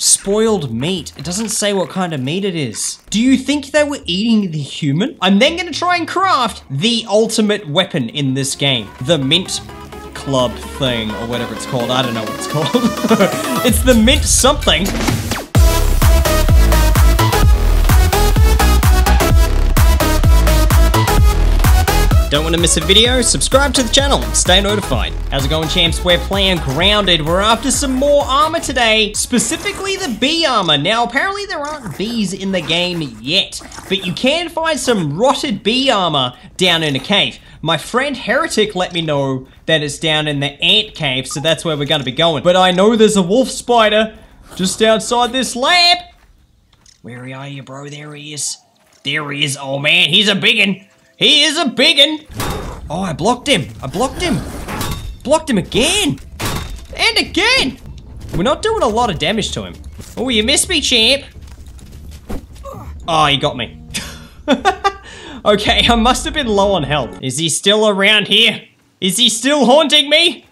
spoiled meat. It doesn't say what kind of meat it is. Do you think they were eating the human? I'm then gonna try and craft the ultimate weapon in this game. The mint club thing, or whatever it's called. I don't know what it's called. it's the mint something. Don't want to miss a video? Subscribe to the channel and stay notified. How's it going, champs? We're playing Grounded. We're after some more armor today, specifically the bee armor. Now, apparently there aren't bees in the game yet, but you can find some rotted bee armor down in a cave. My friend Heretic let me know that it's down in the ant cave, so that's where we're going to be going. But I know there's a wolf spider just outside this lab. Where are you, bro? There he is. There he is. Oh, man, he's a big biggin'. He is a big biggin. Oh, I blocked him. I blocked him. Blocked him again. And again. We're not doing a lot of damage to him. Oh, you missed me, champ. Oh, he got me. okay, I must have been low on health. Is he still around here? Is he still haunting me?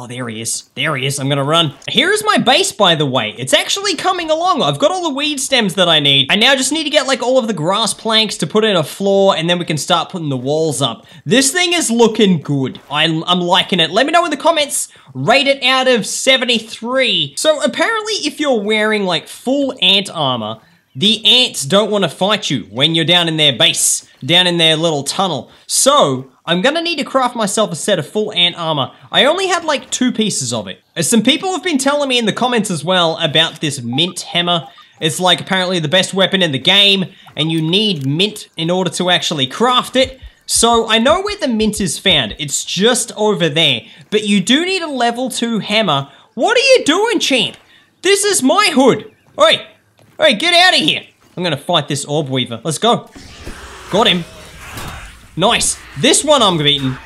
Oh, there he is. There he is. I'm gonna run. Here's my base, by the way. It's actually coming along. I've got all the weed stems that I need. I now just need to get like all of the grass planks to put in a floor and then we can start putting the walls up. This thing is looking good. I'm, I'm liking it. Let me know in the comments. Rate it out of 73. So apparently if you're wearing like full ant armor, the ants don't want to fight you when you're down in their base, down in their little tunnel. So, I'm gonna need to craft myself a set of full ant armor. I only had like two pieces of it. Uh, some people have been telling me in the comments as well about this mint hammer. It's like apparently the best weapon in the game, and you need mint in order to actually craft it. So I know where the mint is found. It's just over there. But you do need a level 2 hammer. What are you doing, champ? This is my hood. Oi, oi, get out of here. I'm gonna fight this orb weaver. Let's go. Got him. Nice. This one I'm beating.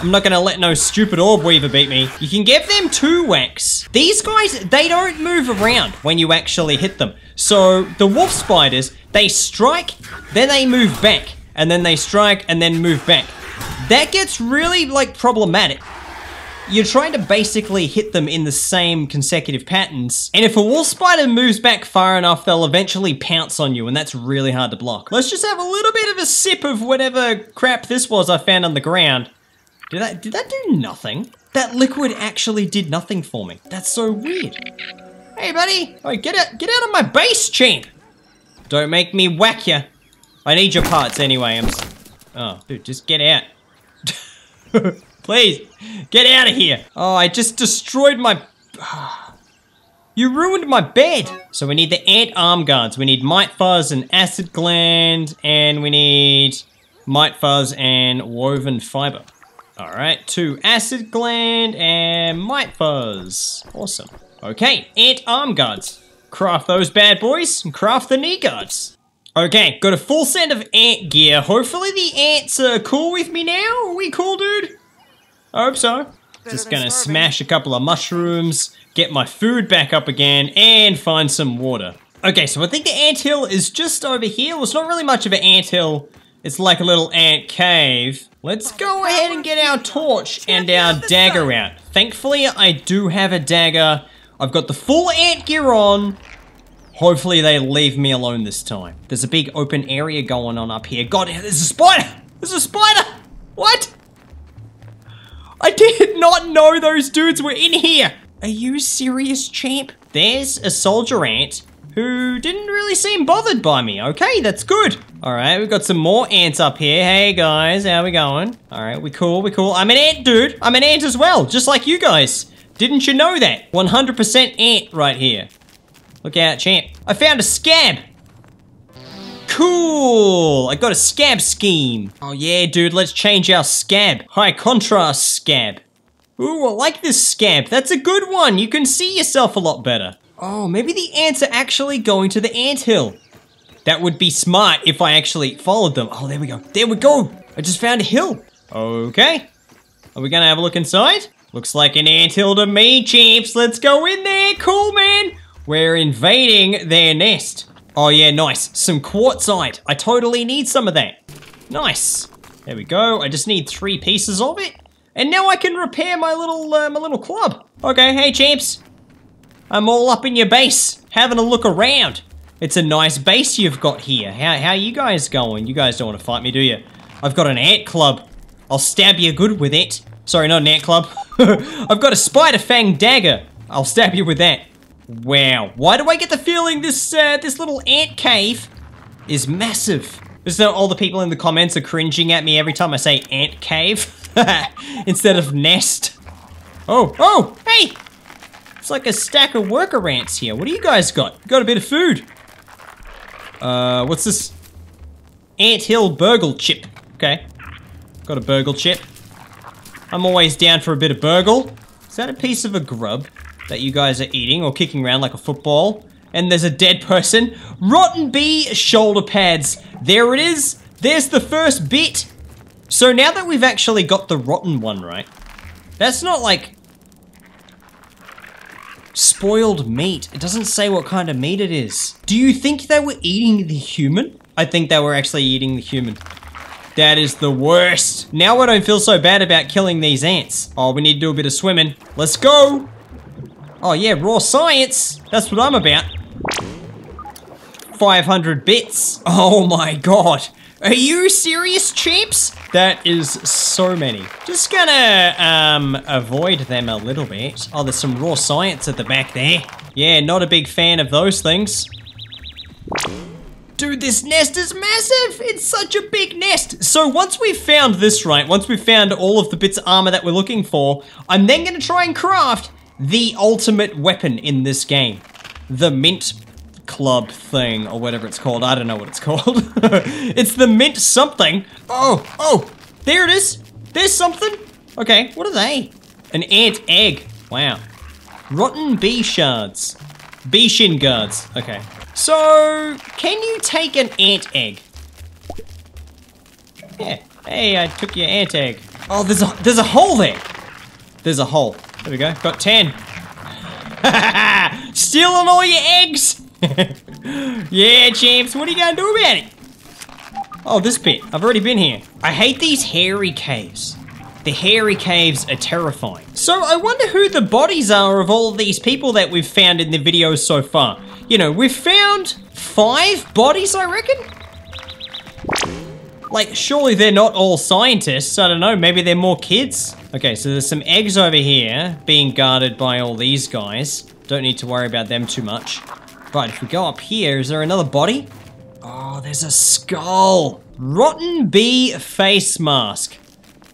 I'm not gonna let no stupid orb weaver beat me. You can give them two whacks. These guys, they don't move around when you actually hit them. So the wolf spiders, they strike, then they move back, and then they strike and then move back. That gets really like problematic you're trying to basically hit them in the same consecutive patterns. And if a wolf spider moves back far enough, they'll eventually pounce on you, and that's really hard to block. Let's just have a little bit of a sip of whatever crap this was I found on the ground. Did that, did that do nothing? That liquid actually did nothing for me. That's so weird. Hey, buddy. Oh, get out, get out of my base, champ. Don't make me whack you. I need your parts anyway. I'm. Oh, dude, just get out. Please, get out of here. Oh, I just destroyed my... You ruined my bed. So we need the ant arm guards. We need mite fuzz and acid gland, and we need mite fuzz and woven fiber. All right, two acid gland and mite fuzz. Awesome. Okay, ant arm guards. Craft those bad boys and craft the knee guards. Okay, got a full set of ant gear. Hopefully the ants are cool with me now. Are we cool, dude? I hope so. Just gonna smash a couple of mushrooms, get my food back up again, and find some water. Okay, so I think the ant hill is just over here. Well, it's not really much of an ant hill. It's like a little ant cave. Let's go ahead and get our torch and our dagger out. Thankfully, I do have a dagger. I've got the full ant gear on. Hopefully they leave me alone this time. There's a big open area going on up here. God, there's a spider! There's a spider! What? I did not know those dudes were in here. Are you serious, champ? There's a soldier ant who didn't really seem bothered by me. Okay, that's good. All right, we've got some more ants up here. Hey guys, how we going? All right, we cool, we cool. I'm an ant, dude. I'm an ant as well, just like you guys. Didn't you know that? 100% ant right here. Look out, champ. I found a scab. Cool! I got a scab scheme. Oh yeah, dude, let's change our scab. High contrast scab. Ooh, I like this scab. That's a good one. You can see yourself a lot better. Oh, maybe the ants are actually going to the ant hill. That would be smart if I actually followed them. Oh, there we go. There we go. I just found a hill. Okay. Are we gonna have a look inside? Looks like an ant hill to me, champs. Let's go in there. Cool, man. We're invading their nest. Oh yeah, nice. Some quartzite. I totally need some of that. Nice. There we go. I just need three pieces of it. And now I can repair my little, uh, my little club. Okay, hey champs. I'm all up in your base, having a look around. It's a nice base you've got here. How, how you guys going? You guys don't want to fight me, do you? I've got an ant club. I'll stab you good with it. Sorry, not an ant club. I've got a spider fang dagger. I'll stab you with that. Wow. Why do I get the feeling this uh, this little ant cave is massive? Just though all the people in the comments are cringing at me every time I say ant cave instead of nest. Oh, oh, hey! It's like a stack of worker ants here. What do you guys got? Got a bit of food. Uh, what's this? Ant Hill BURG.L Chip. Okay. Got a BURG.L chip. I'm always down for a bit of burgle. Is that a piece of a grub that you guys are eating or kicking around like a football? And there's a dead person. Rotten bee shoulder pads. There it is. There's the first bit. So now that we've actually got the rotten one, right? That's not like spoiled meat. It doesn't say what kind of meat it is. Do you think they were eating the human? I think they were actually eating the human. That is the worst. Now I don't feel so bad about killing these ants. Oh, we need to do a bit of swimming. Let's go. Oh yeah, raw science. That's what I'm about. 500 bits. Oh my god. Are you serious, champs? That is so many. Just gonna, um, avoid them a little bit. Oh, there's some raw science at the back there. Yeah, not a big fan of those things. Dude, this nest is massive! It's such a big nest! So once we've found this right, once we've found all of the bits of armor that we're looking for, I'm then gonna try and craft the ultimate weapon in this game. The mint club thing, or whatever it's called. I don't know what it's called. it's the mint something. Oh, oh, there it is. There's something. Okay, what are they? An ant egg. Wow. Rotten bee shards. Bee shin guards. Okay. So, can you take an ant egg? Yeah. Hey, I took your ant egg. Oh, there's a there's a hole there. There's a hole. There we go. Got ten. Stealing all your eggs. yeah, champs, what are you gonna do about it? Oh, this bit. I've already been here. I hate these hairy caves. The hairy caves are terrifying. So I wonder who the bodies are of all of these people that we've found in the videos so far. You know, we've found five bodies, I reckon? Like, surely they're not all scientists. I don't know, maybe they're more kids? Okay, so there's some eggs over here being guarded by all these guys. Don't need to worry about them too much. Right, if we go up here, is there another body? Oh, there's a skull. Rotten bee face mask.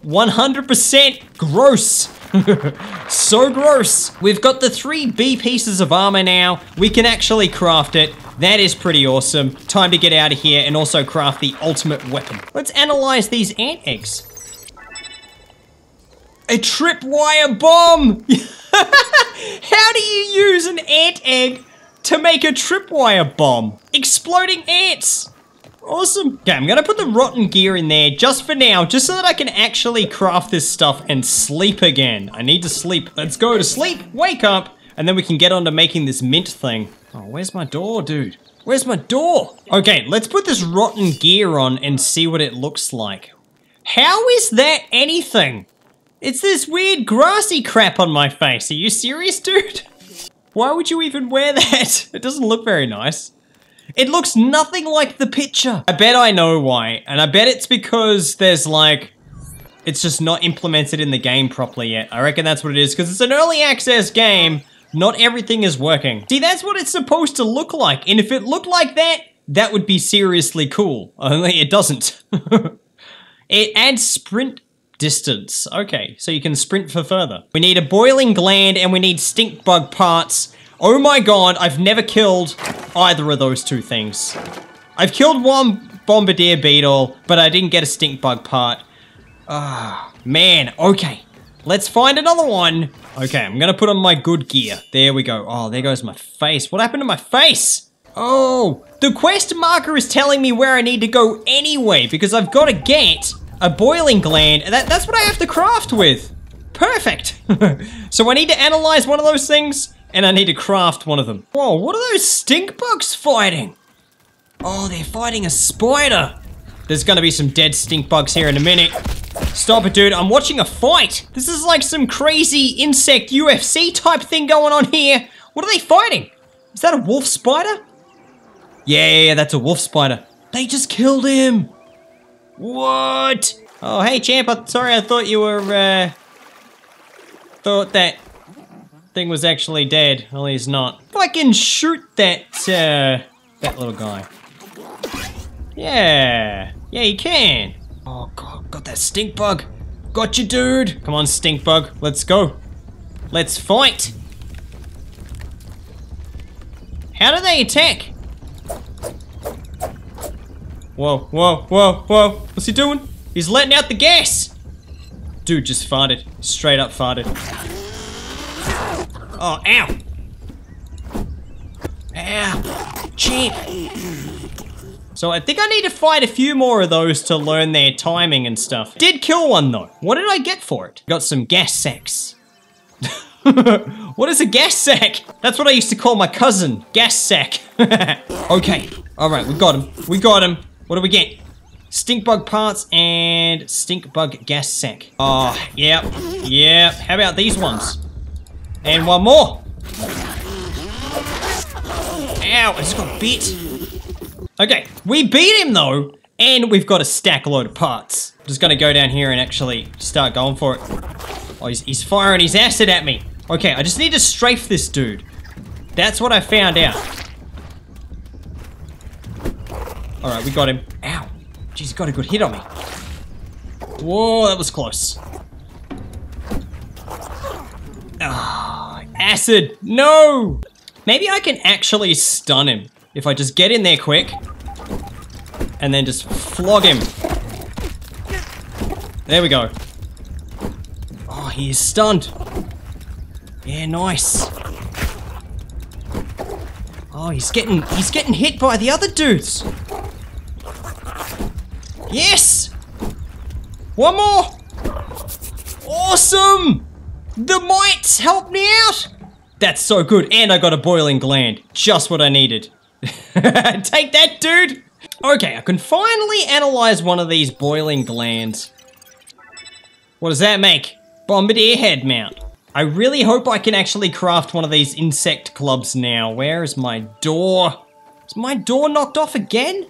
100% gross. so gross. We've got the three bee pieces of armor now. We can actually craft it. That is pretty awesome. Time to get out of here and also craft the ultimate weapon. Let's analyze these ant eggs. A tripwire bomb! How do you use an ant egg to make a tripwire bomb. Exploding ants. Awesome. Okay, I'm gonna put the rotten gear in there just for now, just so that I can actually craft this stuff and sleep again. I need to sleep. Let's go to sleep, wake up, and then we can get on to making this mint thing. Oh, where's my door, dude? Where's my door? Okay, let's put this rotten gear on and see what it looks like. How is that anything? It's this weird grassy crap on my face. Are you serious, dude? Why would you even wear that? It doesn't look very nice. It looks nothing like the picture. I bet I know why, and I bet it's because there's like, it's just not implemented in the game properly yet. I reckon that's what it is, because it's an early access game, not everything is working. See, that's what it's supposed to look like, and if it looked like that, that would be seriously cool. Only it doesn't. it adds sprint distance. Okay, so you can sprint for further. We need a boiling gland and we need stink bug parts. Oh my god, I've never killed either of those two things. I've killed one bombardier beetle, but I didn't get a stink bug part. Ah, man, okay. Let's find another one. Okay, I'm gonna put on my good gear. There we go. Oh, there goes my face. What happened to my face? Oh, the quest marker is telling me where I need to go anyway because I've got to get a boiling gland. That, that's what I have to craft with. Perfect. so I need to analyze one of those things, and I need to craft one of them. Whoa, what are those stink bugs fighting? Oh, they're fighting a spider. There's gonna be some dead stink bugs here in a minute. Stop it, dude. I'm watching a fight. This is like some crazy insect UFC type thing going on here. What are they fighting? Is that a wolf spider? Yeah, yeah, yeah, that's a wolf spider. They just killed him. What? Oh, hey, champ. I'm sorry. I thought you were, uh... Thought that thing was actually dead. Well, he's not. I can shoot that, uh... That little guy. Yeah. Yeah, you can. Oh, God. Got that stink bug. Got you, dude. Come on, stink bug. Let's go. Let's fight. How do they attack? Whoa, whoa, whoa, whoa. What's he doing? He's letting out the gas. Dude just farted. Straight up farted. Oh, ow. Ow. Cheap. So I think I need to fight a few more of those to learn their timing and stuff. Did kill one though. What did I get for it? Got some gas sacks. what is a gas sack? That's what I used to call my cousin. Gas sack. okay. All right, we got him. We got him. What do we get? Stink bug parts and stink bug gas sack. Oh, yeah, yeah. How about these ones? And one more. Ow, I just got bit. Okay, we beat him though, and we've got a stack load of parts. I'm just gonna go down here and actually start going for it. Oh, he's, he's firing his acid at me. Okay, I just need to strafe this dude. That's what I found out. Alright, we got him. Ow. Jeez, he got a good hit on me. Whoa, that was close. Ah, acid. No! Maybe I can actually stun him if I just get in there quick and then just flog him. There we go. Oh, he is stunned. Yeah, nice. Oh, he's getting he's getting hit by the other dudes. Yes! One more! Awesome! The mites helped me out! That's so good, and I got a boiling gland. Just what I needed. Take that, dude! Okay, I can finally analyze one of these boiling glands. What does that make? Bombardier head mount. I really hope I can actually craft one of these insect clubs now. Where is my door? Is my door knocked off again?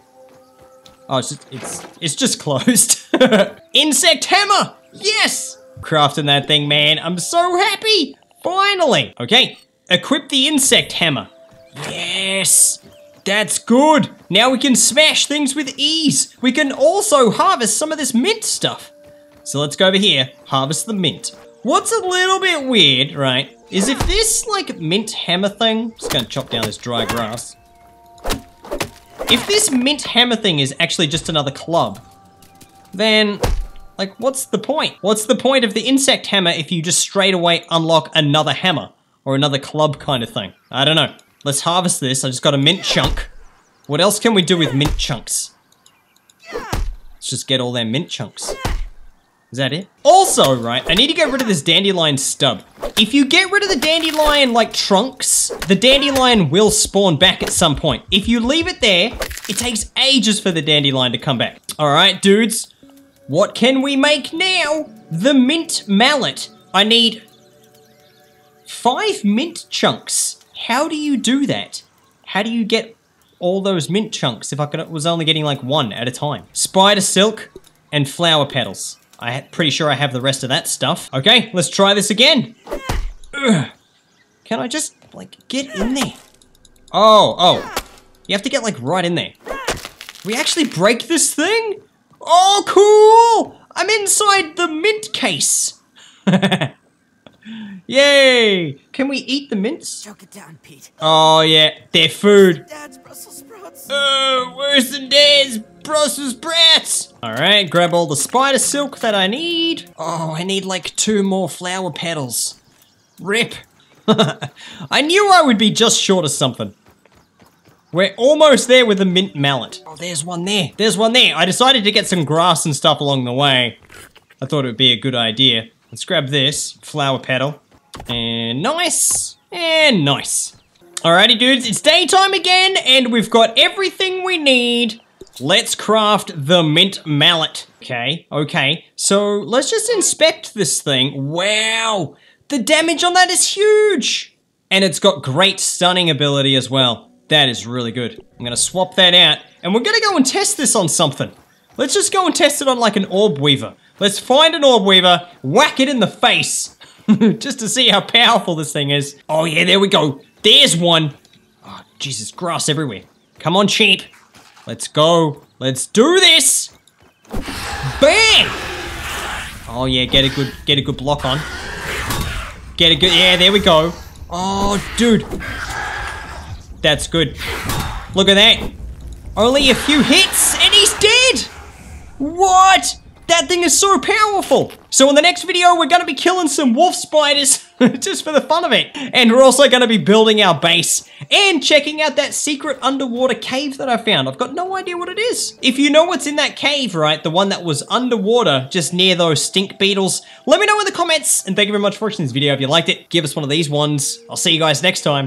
Oh, it's just, it's, it's just closed. Insect hammer! Yes! Crafting that thing, man. I'm so happy! Finally! Okay, equip the insect hammer. Yes! That's good! Now we can smash things with ease. We can also harvest some of this mint stuff. So let's go over here, harvest the mint. What's a little bit weird, right, is if this, like, mint hammer thing, just gonna chop down this dry grass. If this mint hammer thing is actually just another club, then, like, what's the point? What's the point of the insect hammer if you just straight away unlock another hammer? Or another club kind of thing? I don't know. Let's harvest this. I just got a mint chunk. What else can we do with mint chunks? Let's just get all their mint chunks. Is that it? Also, right, I need to get rid of this dandelion stub. If you get rid of the dandelion, like, trunks, the dandelion will spawn back at some point. If you leave it there, it takes ages for the dandelion to come back. All right, dudes, what can we make now? The mint mallet. I need five mint chunks. How do you do that? How do you get all those mint chunks if I could, was only getting like one at a time? Spider silk and flower petals. I'm pretty sure I have the rest of that stuff. Okay, let's try this again. Ugh. Can I just, like, get in there? Oh, oh. You have to get, like, right in there. We actually break this thing? Oh, cool! I'm inside the mint case. Yay! Can we eat the mints? Choke it down, Pete. Oh, yeah. They're food. Dad's Brussels sprouts. Uh, oh, worse than Dad's Brussels sprouts. All right, grab all the spider silk that I need. Oh, I need like two more flower petals. Rip. I knew I would be just short of something. We're almost there with the mint mallet. Oh, there's one there. There's one there. I decided to get some grass and stuff along the way. I thought it would be a good idea. Let's grab this flower petal. And nice. And nice. Alrighty, dudes, it's daytime again, and we've got everything we need. Let's craft the mint mallet. Okay, okay. So let's just inspect this thing. Wow, the damage on that is huge. And it's got great stunning ability as well. That is really good. I'm gonna swap that out, and we're gonna go and test this on something. Let's just go and test it on like an orb weaver. Let's find an orb weaver, whack it in the face, just to see how powerful this thing is. Oh yeah, there we go. There's one. Oh, Jesus, grass everywhere. Come on, cheap. Let's go. Let's do this. Bam! Oh yeah, get a good get a good block on. Get a good yeah, there we go. Oh dude. That's good. Look at that. Only a few hits and he's dead! What? That thing is so powerful. So in the next video, we're gonna be killing some wolf spiders just for the fun of it. And we're also gonna be building our base and checking out that secret underwater cave that I found. I've got no idea what it is. If you know what's in that cave, right, the one that was underwater just near those stink beetles, let me know in the comments. And thank you very much for watching this video. If you liked it, give us one of these ones. I'll see you guys next time.